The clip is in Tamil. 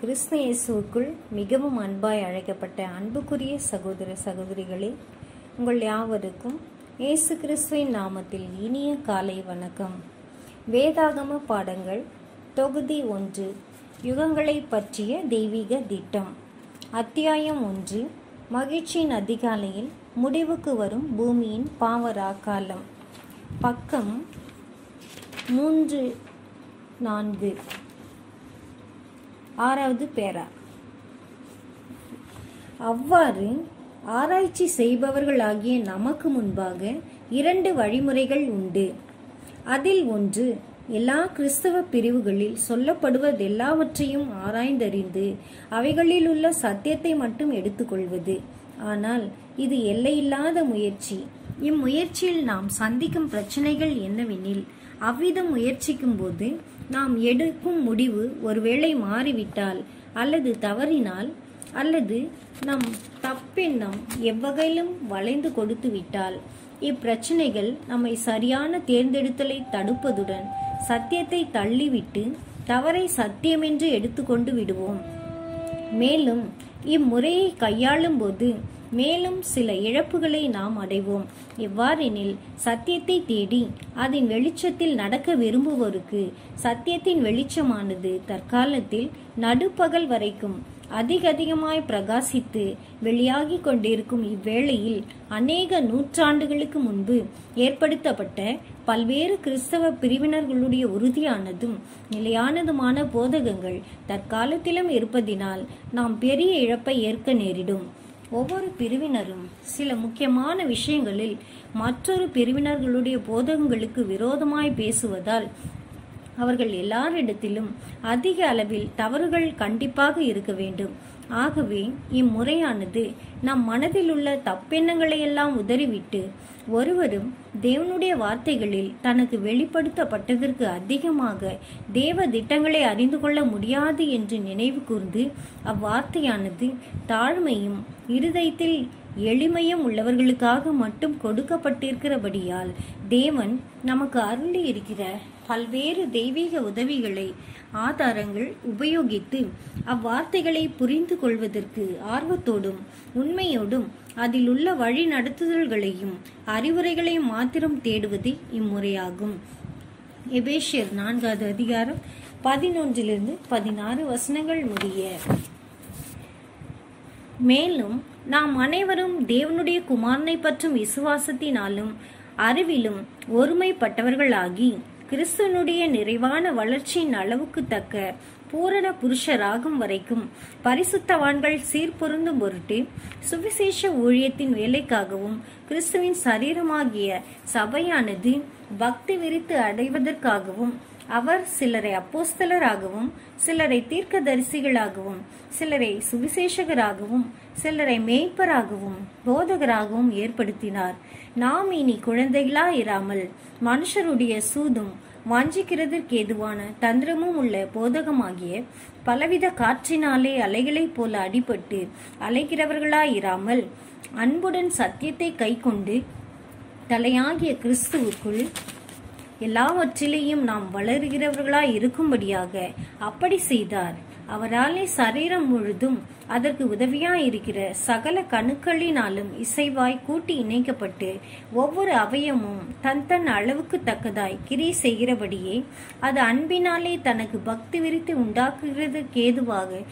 கிறிஸ்து இயேசுவுக்குள் மிகவும் அன்பாய் அழைக்கப்பட்ட அன்புக்குரிய சகோதர சகோதரிகளே உங்கள் யாவருக்கும் இயேசு கிறிஸ்துவின் நாமத்தில் இனிய காலை வணக்கம். வேதாகம பாடங்கள் தொகுதி ஒன்று யுகங்களை பற்றிய தெய்வீக திட்டம். அத்தியாயம் ஒன்று மகிழ்ச்சியின் அதிகாலையில் முடிவுக்கு வரும் பூமியின் பாவரா காலம். பக்கம் மூன்று நான்கு. ஆறாவது பேரா. அவ்வாறு ஆராய்ச்சி செய்பவர்களாகிய நமக்கு முன்பாக இரண்டு வழிமுறைகள் உண்டு. அதில் ஒன்று எல்லா கிறிஸ்தவ பிரிவுகளில் சொல்லப்படுவது எல்லாவற்றையும் ஆராய்ந்தறிந்து அவைகளில் உள்ள சத்தியத்தை மட்டும் எடுத்துக்கொள்வது. ஆனால் இது எல்லையில்லாத முயற்சி. இம்முயற்சியில் நாம் சந்திக்கும் பிரச்சனைகள் என்னவெனில் அவ்விதம் முயற்சிக்கும் போது நாம் எடுக்கும் முடிவு ஒருவேளை மாறிவிட்டால் அல்லது தவறினால் அல்லது நம் தப்பெண்ணம் எவ்வகையிலும் வளைந்து கொடுத்து விட்டால். இப்பிரச்சனைகள் நம்மை சரியான தேர்ந்தெடுத்தலை தடுப்பதுடன் சத்தியத்தை தள்ளிவிட்டு தவறை சத்தியமென்று எடுத்துக்கொண்டு விடுவோம். மேலும் இம்முறையை கையாளும் போது மேலும் சில இழப்புகளை நாம் அடைவோம். எவ்வாறெனில் சத்தியத்தை தேடி அதன் வெளிச்சத்தில் நடக்க விரும்புவோருக்கு சத்தியத்தின் வெளிச்சமானது தற்காலத்தில் நடுப்பகல் வரைக்கும் அதிக அதிகமாய் பிரகாசித்து வெளியாகி கொண்டிருக்கும் இவ்வேளையில் அநேக நூற்றாண்டுகளுக்கு முன்பு ஏற்படுத்தப்பட்ட பல்வேறு கிறிஸ்தவ பிரிவினர்களுடைய உறுதியானதும் நிலையானதுமான போதகங்கள் தற்காலத்திலும் இருப்பதினால் நாம் பெரிய இழப்பை ஏற்க நேரிடும். ஒவ்வொரு பிரிவினரும் சில முக்கியமான விஷயங்களில் மற்றொரு பிரிவினர்களுடைய போதகங்களுக்கு விரோதமாய் பேசுவதால் அவர்கள் எல்லாரிடத்திலும் அதிக அளவில் தவறுகள் கண்டிப்பாக இருக்க வேண்டும். ஆகவே இம்முறையானது நம் மனதில் உள்ள தப்பெண்ணங்களை எல்லாம் உதறிவிட்டு ஒருவரும் தேவனுடைய வார்த்தைகளில் தனக்கு வெளிப்படுத்தப்பட்டதற்கு அதிகமாக தேவ திட்டங்களை அறிந்து கொள்ள முடியாது என்று நினைவு கூர்ந்து அவ்வார்த்தையானது தாழ்மையும் இருதயத்தில் எளிமையும் உள்ளவர்களுக்காக மட்டும் கொடுக்கப்பட்டிருக்கிறபடியால் தேவன் நமக்கு அருளி இருக்கிற பல்வேறு தெய்வீக உதவிகளை ஆதாரங்கள் உபயோகித்து அவ்வார்த்தைகளை புரிந்து கொள்வதற்கு ஆர்வத்தோடும் உண்மையோடும் அதில் உள்ள வழி நடத்துதல்களையும் அறிவுரைகளையும் மாத்திரம் தேடுவது இம்முறையாகும். எபேஷியர் நான்காவது அதிகாரம் பதினொன்றிலிருந்து பதினாறு வசனங்கள் முடிய மேலும் நாம் அனைவரும் தேவனுடைய குமாரனை பற்றும் விசுவாசத்தினாலும் அறிவிலும் ஒருமைப்பட்டவர்களாகி கிறிஸ்துவனுடைய நிறைவான வளர்ச்சியின் அளவுக்கு தக்க பூரண புருஷராகும் வரைக்கும் பரிசுத்தவான்கள் சீர்பொருந்தும் பொருட்டு சுவிசேஷ ஊழியத்தின் வேலைக்காகவும் கிறிஸ்துவின் சரீரமாகிய சபையானது பக்தி விரித்து அடைவதற்காகவும் அவர் சிலரை அப்போஸ்தலராகவும் சிலரை தீர்க்கதரிசிகளாகவும் சிலரை சுவிசேஷகராகவும் சிலரை மேய்ப்பராகவும் போதகராகவும் ஏற்படுத்தினார். நாம் இனி குழந்தைகளா இராமல் மனுஷருடைய சூதும் வாஞ்சிக்கிறதற்கு ஏதுவான தந்திரமும் உள்ள போதகமாகிய பலவித காற்றினாலே அலைகளைப் போல அடிபட்டு அலைகிறவர்களாயிராமல் அன்புடன் சத்தியத்தை கைக்கொண்டு தலையாகிய கிறிஸ்துவுக்குள் எல்லாவற்றிலேயும் நாம் வளர்கிறவர்களாய் இருக்கும்படியாக அப்படி செய்தார். அவராலே சரீரம் முழுதும் அதற்கு உதவியாய் இருக்கிற சகல கணுக்களினாலும் இசைவாய் கூட்டி இணைக்கப்பட்டு ஒவ்வொரு அவயமும் தன் தன் அளவுக்கு தக்கதாய் கிரி செய்கிறபடியே அது அன்பினாலே தனக்கு பக்தி விரித்து உண்டாக்குகிறது கேதுவாக